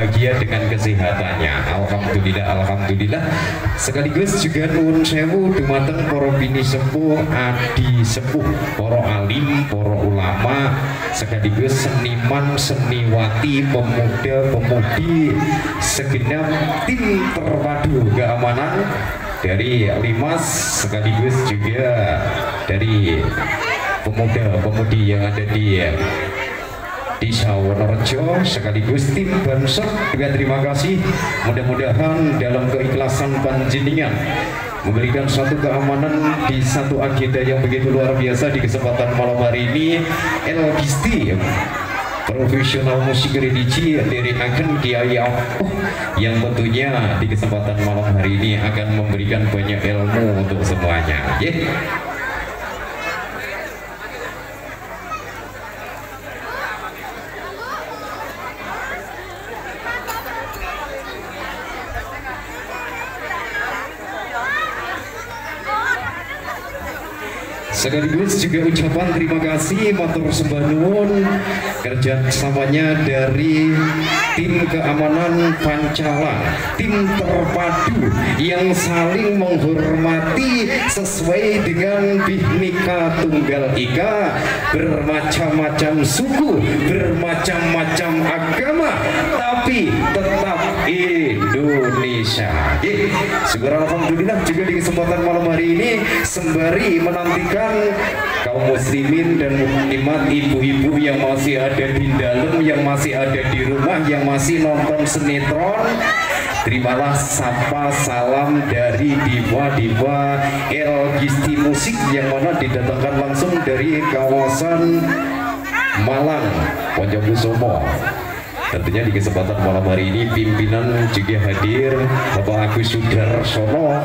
bahagia dengan kesehatannya. Alhamdulillah, alhamdulillah. Sekaligus juga nuwun sewu dumateng para bini sepuh, adi sepuh, para alim, para ulama, sekaligus seniman, seniwati, pemuda, pemudi, segenap tim terpadu keamanan dari Limas sekaligus juga dari pemuda-pemudi yang ada di di Sawonorejo sekaligus tim Bansor juga terima kasih mudah-mudahan dalam keikhlasan panjenengan memberikan suatu keamanan di satu agenda yang begitu luar biasa di kesempatan malam hari ini El Gisti profesional musik religi dari akan Kiai oh, yang tentunya di kesempatan malam hari ini akan memberikan banyak ilmu untuk semuanya. Yeah. Sekaligus juga ucapan terima kasih motor sembah nuwun kerjasamanya dari tim keamanan Pancala, tim terpadu yang saling menghormati sesuai dengan Bhinneka Tunggal Ika, bermacam-macam suku, bermacam-macam agama, tapi tetap Indonesia. Eh, syukur Alhamdulillah juga di kesempatan malam hari ini sembari menantikan kaum muslimin dan muslimat ibu-ibu yang masih ada di dalam yang masih ada di rumah yang masih nonton sinetron Terimalah sapa salam dari diva-diva El Gisti Musik yang mana didatangkan langsung dari kawasan Malang, Ponjokusumo. Tentunya di kesempatan malam hari ini pimpinan juga hadir Bapak Agus Sudarsono.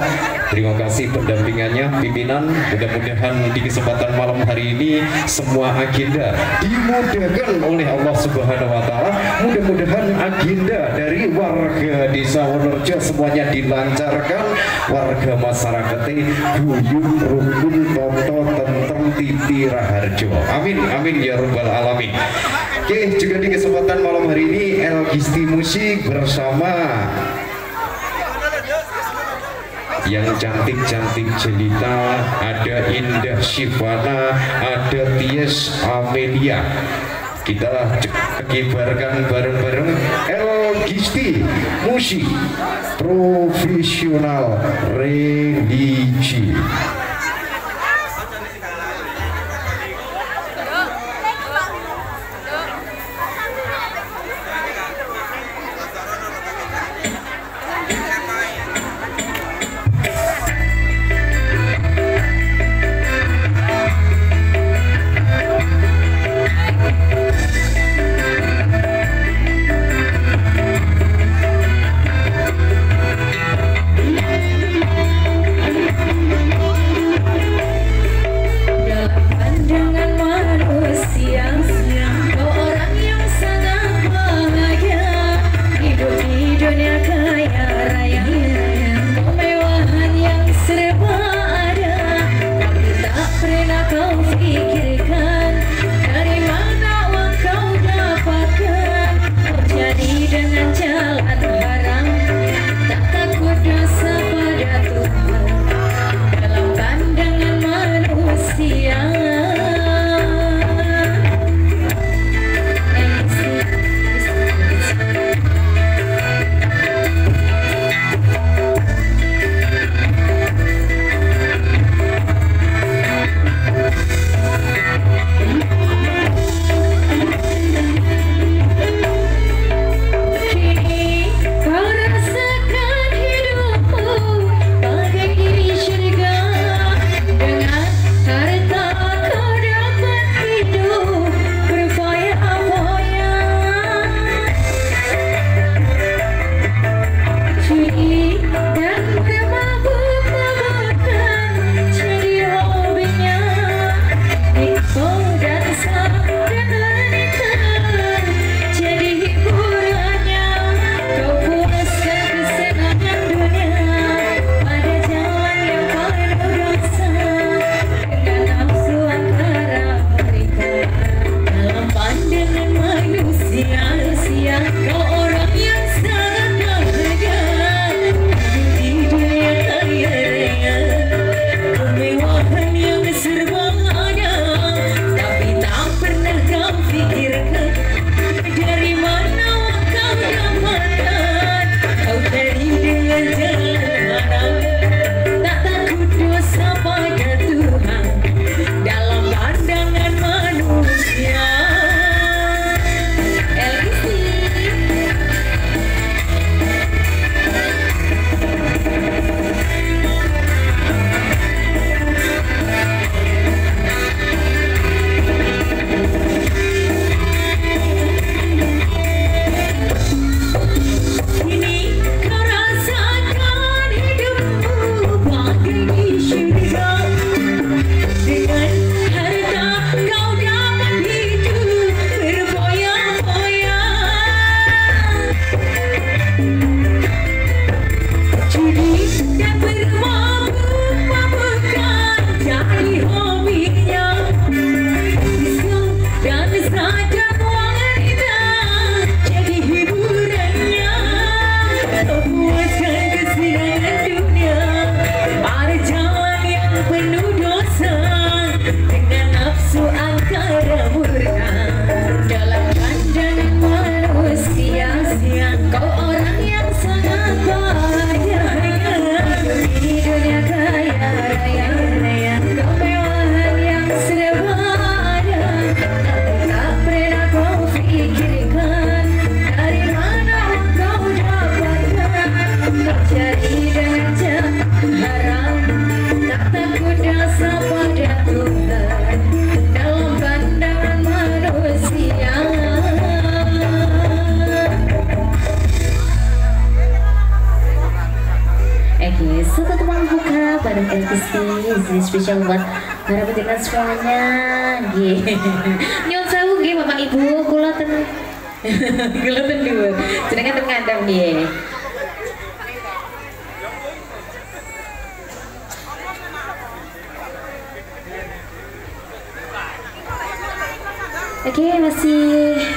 Terima kasih pendampingannya pimpinan. Mudah-mudahan di kesempatan malam hari ini semua agenda dimudahkan oleh Allah Subhanahu wa taala. Mudah-mudahan agenda dari warga Desa Wonorejo semuanya dilancarkan. Warga masyarakat guyub rukun toto tentrem titi raharjo. Amin amin ya rabbal alamin. Oke, juga di kesempatan malam hari ini El Gisti Musik bersama yang cantik-cantik jelita ada Indah Shivana ada Tias Amelia. Kita kibarkan bareng-bareng El Gisti Musik Profesional Religi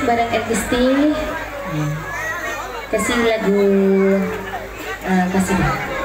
masih bareng Elkisti Kasih lagu uh, Kasih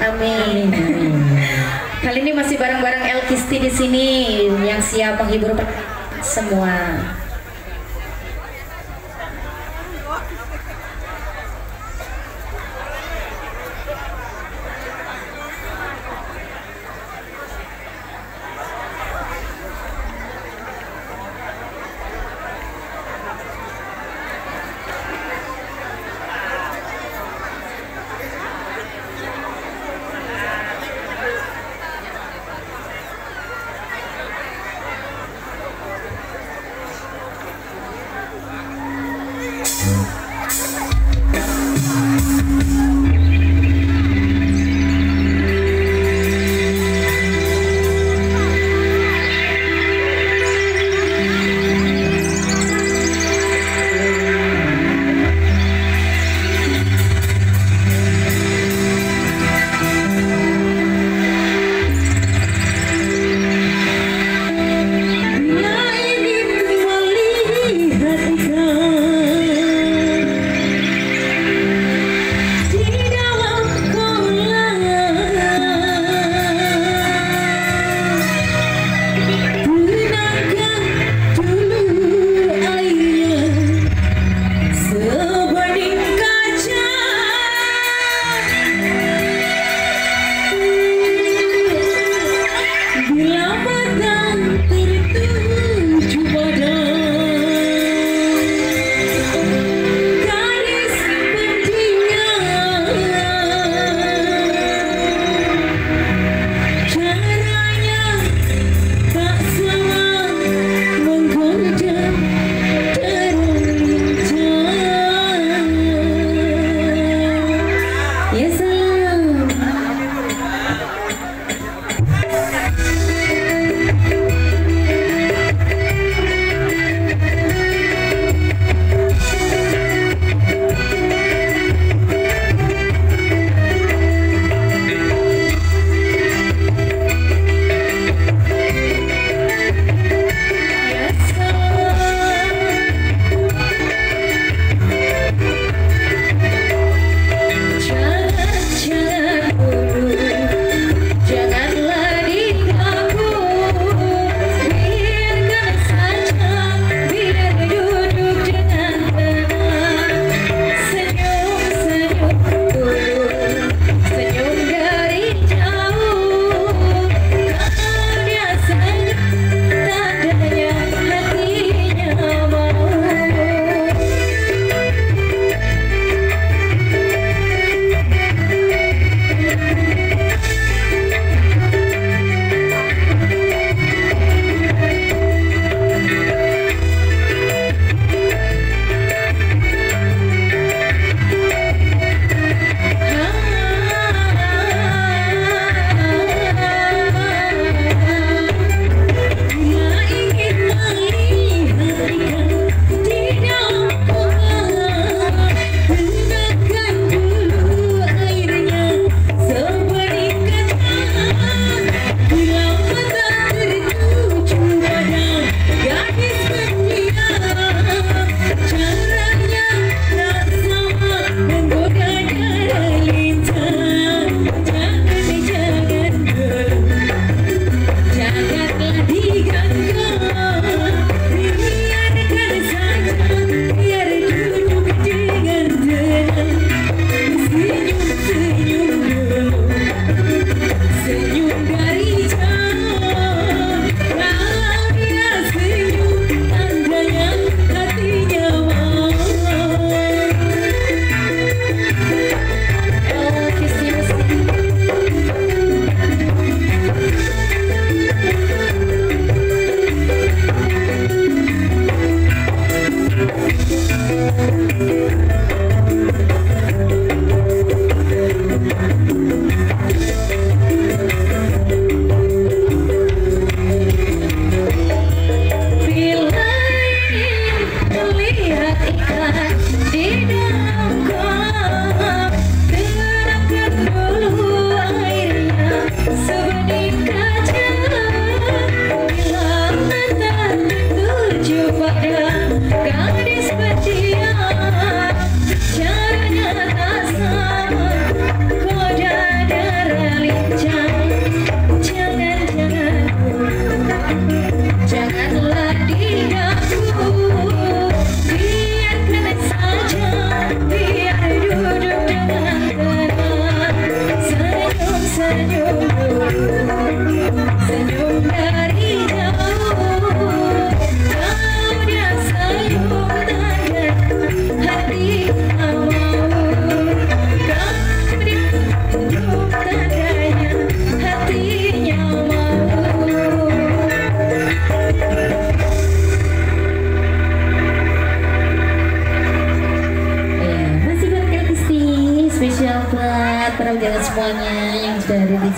Amin. Kali ini masih bareng-bareng El Kisti di sini yang siap menghibur semua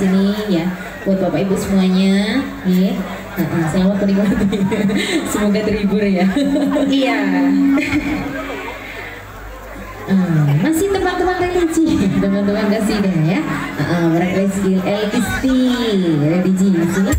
sini ya. Buat bapak ibu semuanya ya Nah, selamat menikmati. Semoga terhibur ya. Iya. Ah, masih teman-teman religi teman-teman kasih deh ya. Uh, religi religi religi di sini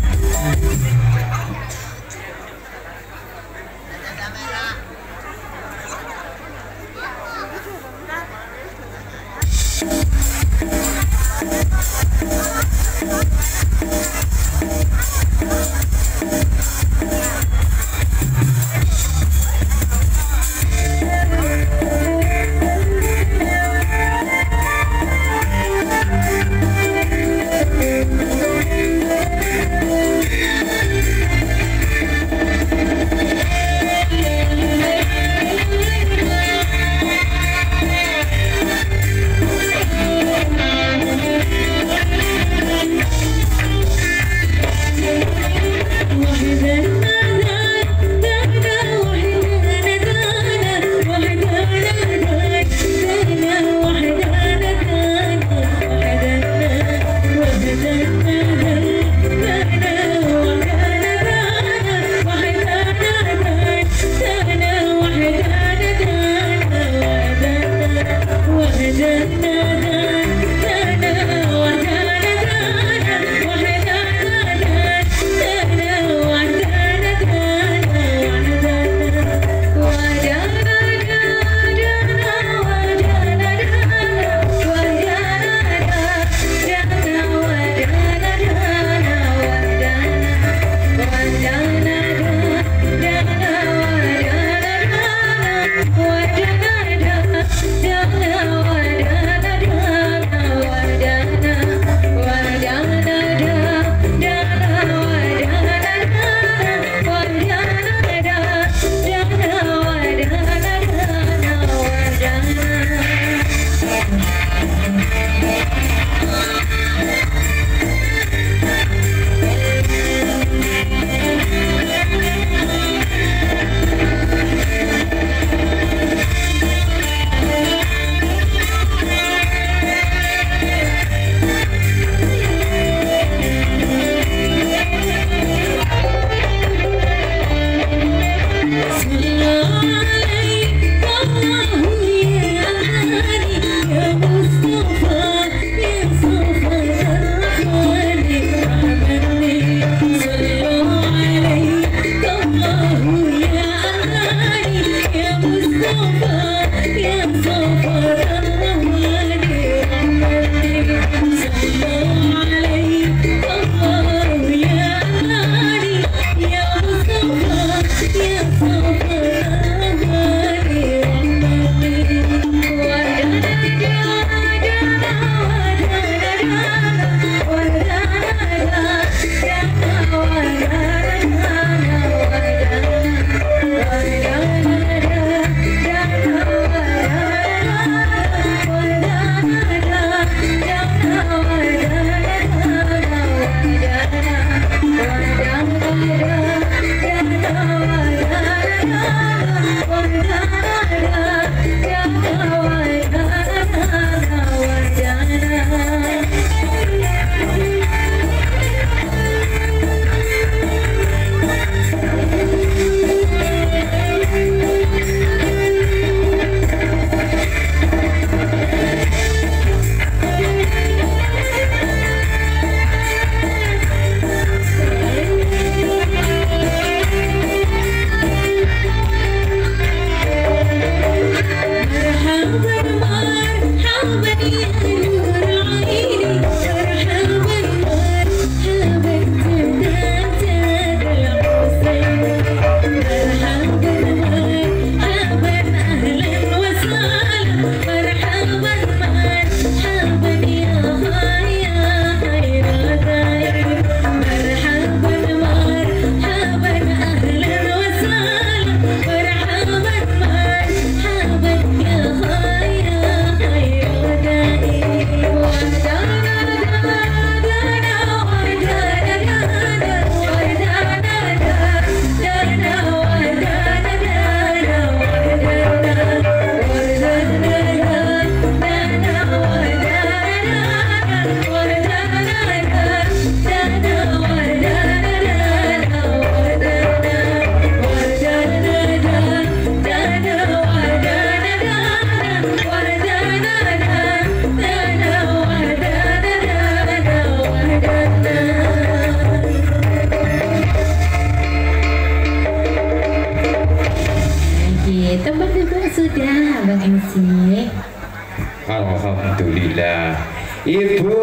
Yeah. dengerin? Alhamdulillah. Ibu,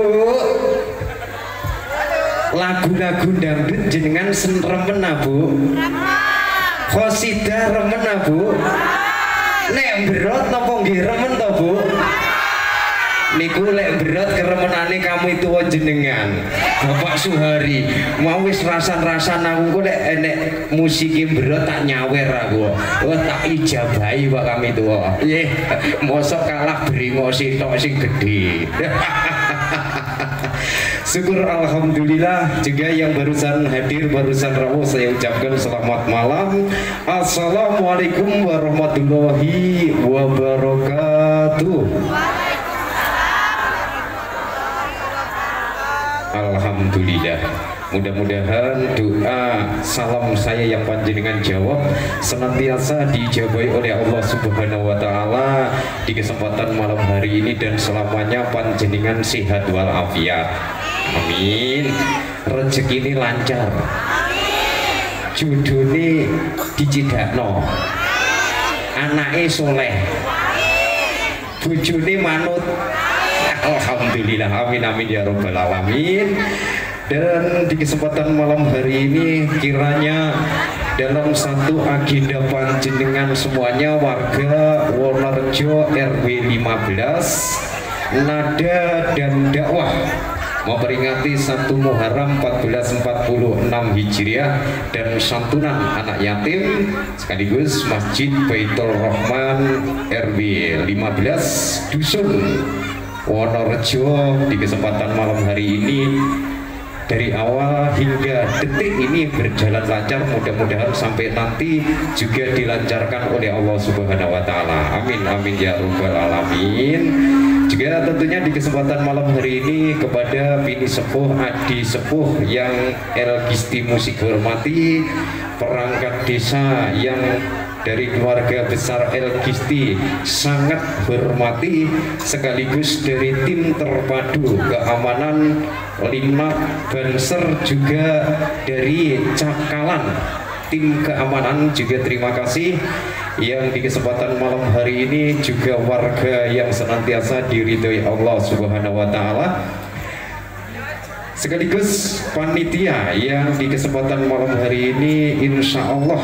lagu-lagu dangdut jenengan remen nah, bu? Khosidah remen nah, bu? Nek berot nopo nggih remen to bu? Niku lek berat keremenane kamu itu jenengan. Bapak Suhari mau wis rasan-rasan aku kok lek enek musiki berat tak nyawer aku. Wah tak ijabahi Pak kami itu nggih mosok kalah beringo sitok sing gede. Syukur Alhamdulillah juga yang barusan hadir barusan rawuh saya ucapkan selamat malam. Assalamualaikum warahmatullahi wabarakatuh Alhamdulillah Mudah-mudahan doa salam saya yang panjenengan jawab senantiasa dijabai oleh Allah Subhanahu wa taala di kesempatan malam hari ini dan selamanya panjenengan sehat walafiat. Amin. Rezeki ini lancar. Judune dicidakno. Anake soleh. Bojone manut. Alhamdulillah amin amin ya robbal alamin. Dan di kesempatan malam hari ini kiranya dalam satu agenda panjenengan semuanya warga Wonorejo RW 15 nada dan dakwah memperingati satu Muharram 1446 Hijriah dan santunan anak yatim sekaligus Masjid Baitul Rahman RW 15 Dusun Wonorejo di kesempatan malam hari ini dari awal hingga detik ini berjalan lancar mudah-mudahan sampai nanti juga dilancarkan oleh Allah Subhanahu wa taala. Amin amin ya rabbal alamin. Juga tentunya di kesempatan malam hari ini kepada bini sepuh Adi sepuh yang El Gisti Musik hormati perangkat desa yang dari keluarga besar El Gisti sangat hormati sekaligus dari tim terpadu keamanan lima Banser juga dari Cakalan tim keamanan juga terima kasih. Yang di kesempatan malam hari ini juga warga yang senantiasa diridhoi Allah Subhanahu wa taala. Sekaligus panitia yang di kesempatan malam hari ini insya Allah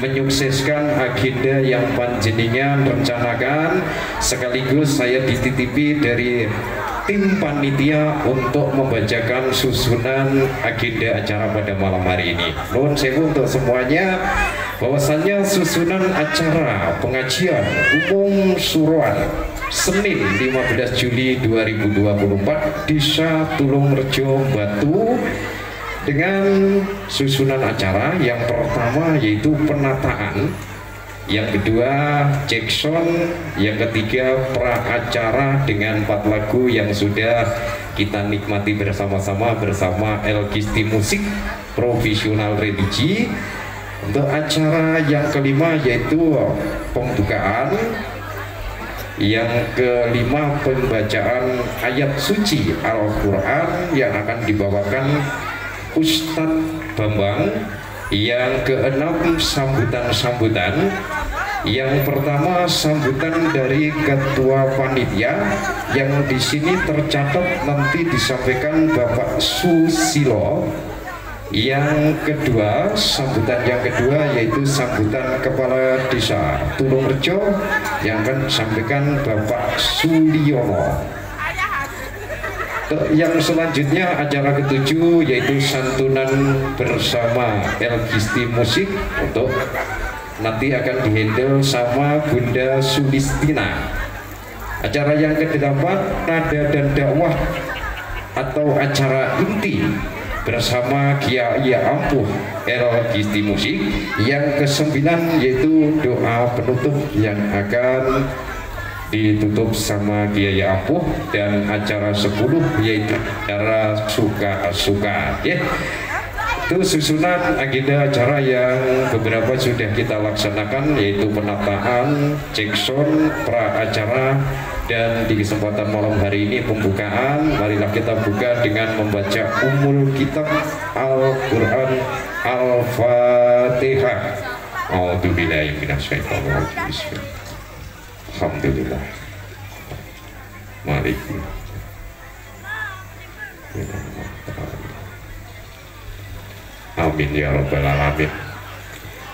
menyukseskan agenda yang panjenengan rencanakan sekaligus saya dititipi dari tim panitia untuk membacakan susunan agenda acara pada malam hari ini. Nuhun sewu untuk semuanya bahwasannya susunan acara pengajian umum Suruhan Senin 15 Juli 2024 Desa Tulungrejo Batu dengan susunan acara yang pertama yaitu penataan yang kedua Jackson yang ketiga pra acara dengan empat lagu yang sudah kita nikmati bersama-sama bersama El Kisti Musik Profesional Religi. Untuk acara yang kelima yaitu pembukaan yang kelima pembacaan ayat suci Al-Quran yang akan dibawakan Ustadz Bambang yang keenam sambutan-sambutan. Yang pertama sambutan dari ketua panitia yang di sini tercatat nanti disampaikan Bapak Susilo. Yang kedua sambutan yang kedua yaitu sambutan kepala desa Tulungrejo yang akan disampaikan Bapak Suliono yang selanjutnya acara ketujuh yaitu santunan bersama El Gisti Musik untuk nanti akan dihandle sama Bunda Sulistina. Acara yang kedelapan nada dan dakwah atau acara inti bersama Kiai Ampuh El Gisti Musik. Yang kesembilan yaitu doa penutup yang akan ditutup sama biaya ampuh dan acara 10 yaitu acara suka-suka ya. Itu susunan agenda acara yang beberapa sudah kita laksanakan yaitu penataan, Jackson, pra acara dan di kesempatan malam hari ini pembukaan. Marilah kita buka dengan membaca umul kitab Al-Quran Al-Fatihah. Alhamdulillah Alhamdulillah. Malik Amin ya Rabbal Alamin.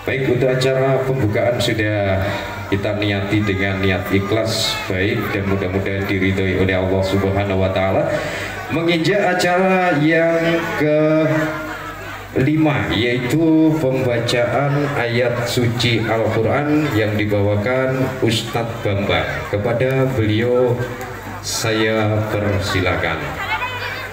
Baik untuk acara pembukaan sudah kita niati dengan niat ikhlas baik dan mudah-mudahan diridhoi oleh Allah Subhanahu wa taala. Menginjak acara yang ke lima yaitu pembacaan ayat suci Al-Quran yang dibawakan Ustadz Bambang. Kepada beliau saya persilakan